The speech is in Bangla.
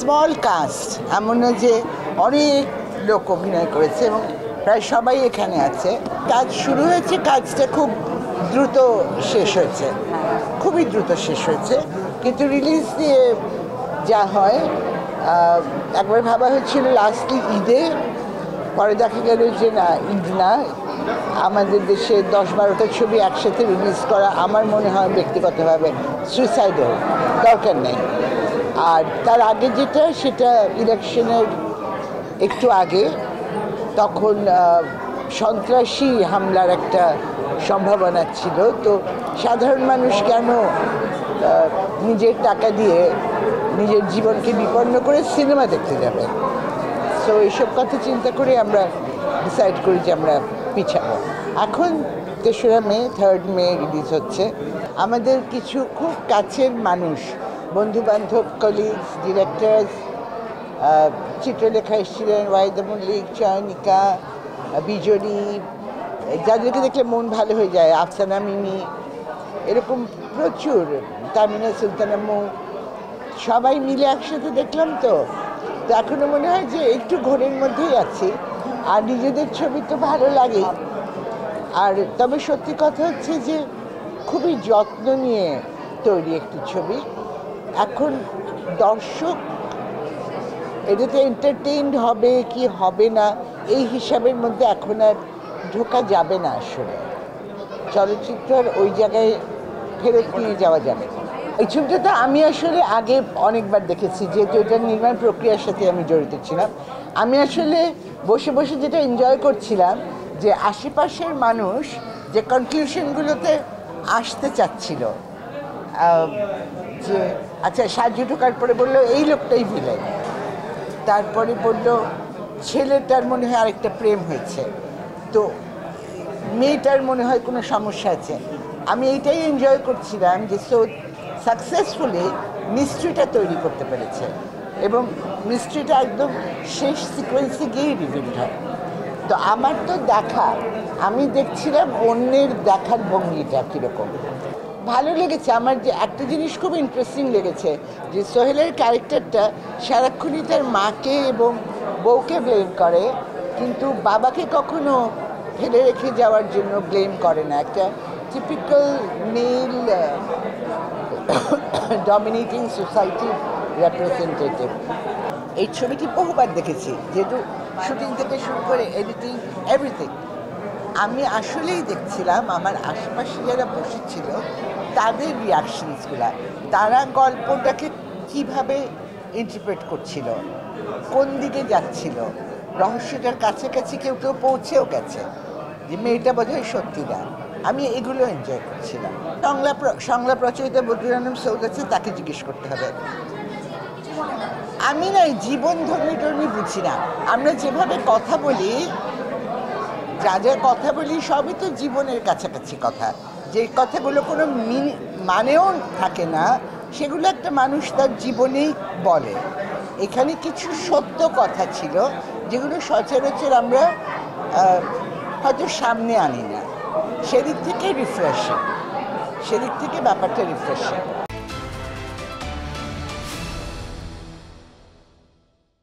স্মল কাস্ট এমন না যে অনেক লোক অভিনয় করেছে এবং প্রায় সবাই এখানে আছে। কাজ শুরু হয়েছে, কাজটা খুব দ্রুত শেষ হয়েছে। খুবই দ্রুত শেষ হয়েছে। কিন্তু রিলিজ দিয়ে যা হয় একবার ভাবা হচ্ছিল লাস্ট ঈদে, পরে দেখা গেল যে না, ঈদ না আমাদের দেশে দশ বারোটা ছবি একসাথে রিলিজ করা আমার মনে হয় ব্যক্তিগতভাবে সুইসাইডাল দরকার নেই। আর তার আগে যেটা, সেটা ইলেকশনের একটু আগে, তখন সন্ত্রাসী হামলার একটা সম্ভাবনা ছিল। তো সাধারণ মানুষ কেন নিজের টাকা দিয়ে নিজের জীবনকে বিপন্ন করে সিনেমা দেখতে যাবে? সো এইসব কথা চিন্তা করে আমরা ডিসাইড করি যে আমরা পিছাবো। এখন তেসরা মে থার্ড মে রিলিজ হচ্ছে। আমাদের কিছু খুব কাছের মানুষ বন্ধু বান্ধব কলিগস ডিরেক্টরস চিত্রলেখা এসেছিলেন, ওয়াহিদা মল্লিক, চয়নিকা বিজলি যাদেরকে দেখলে মন ভালো হয়ে যায়, আফসানা মিমি, এরকম প্রচুর, তামিনা সুলতানামু সবাই মিলে একসাথে দেখলাম তো। তো এখনও মনে হয় যে একটু ঘোরের মধ্যেই আছি। আর নিজেদের ছবি তো ভালো লাগে। আর তবে সত্যি কথা হচ্ছে যে, খুবই যত্ন নিয়ে তৈরি একটি ছবি। এখন দর্শক এটাতে এন্টারটেইনড হবে কি হবে না, এই হিসাবের মধ্যে এখন আর ঢোকা যাবে না আসলে। চলচ্চিত্র আর ওই জায়গায় ফেরত নিয়ে যাওয়া যাবে না। এই ছবিটা তো আমি আসলে আগে অনেকবার দেখেছি যেহেতু এটার নির্মাণ প্রক্রিয়ার সাথে আমি জড়িত ছিলাম। আমি আসলে বসে বসে যেটা এনজয় করছিলাম যে আশেপাশের মানুষ যে কনক্লুশনগুলোতে আসতে চাচ্ছিল যে আচ্ছা সাহায্য ঢোকার পরে বলল, এই লোকটাই ভিলেন তারপরে বলল, ছেলেটার মনে হয় আরেকটা প্রেম হয়েছে। তো মেয়েটার মনে হয় কোনো সমস্যা আছে। আমি এইটাই এনজয় করছিলাম যে সো সাকসেসফুলি মিস্ট্রিটা তৈরি করতে পেরেছে। এবং মিস্ট্রিটা একদম শেষ সিকোয়েন্সে গিয়েই রিভিল হয়। তো আমার তো দেখা, আমি দেখছিলাম অন্যের দেখার ভঙ্গিটা কীরকম। ভালো লেগেছে, আমার যে একটা জিনিস খুব ইন্টারেস্টিং লেগেছে যে সোহেলের ক্যারেক্টারটা সারাক্ষণই তার মাকে এবং বউকে ব্লেম করে, কিন্তু বাবাকে কখনো ফেলে রেখে যাওয়ার জন্য ব্লেম করে না। একটা টিপিক্যাল মেল ডমিনেটিং সোসাইটির রেপ্রেজেন্টেটিভ এই ছবিটি বহুবার দেখেছি, যেহেতু শুটিং থেকে শুরু করে এডিটিং এভরিথিং আমি আসলেই দেখছিলাম, আমার আশেপাশে যারা বসেছিল, তাদের রিয়াকশনসগুলা তারা গল্পটাকে কীভাবে ইন্টারপ্রেট করছিল, কোন দিকে যাচ্ছিল, রহস্যটার কাছাকাছি কেউ কেউ পৌঁছেও গেছে, যে মেয়েটা বোধহয় সত্যি না। আমি এগুলো এনজয় করছিলাম সংলাপ সংলাপ রচয়িতা বদরুল সৌদ আছে তাকে জিজ্ঞেস করতে হবে। আমি না জীবন ধর্মী টর্মী বুঝি না। আমরা যেভাবে কথা বলি, যা যা কথা বলি সবই তো জীবনের কাছাকাছি কথা। যে কথাগুলো কোনো মিনি- মানেও থাকে না, সেগুলো একটা মানুষ তার জীবনেই বলে। এখানে কিছু সত্য কথা ছিল, যেগুলো সচরাচর আমরা হয়তো সামনে আনি না। সেদিক থেকে রিফ্রেশিং সেদিক থেকে ব্যাপারটা রিফ্রেশিং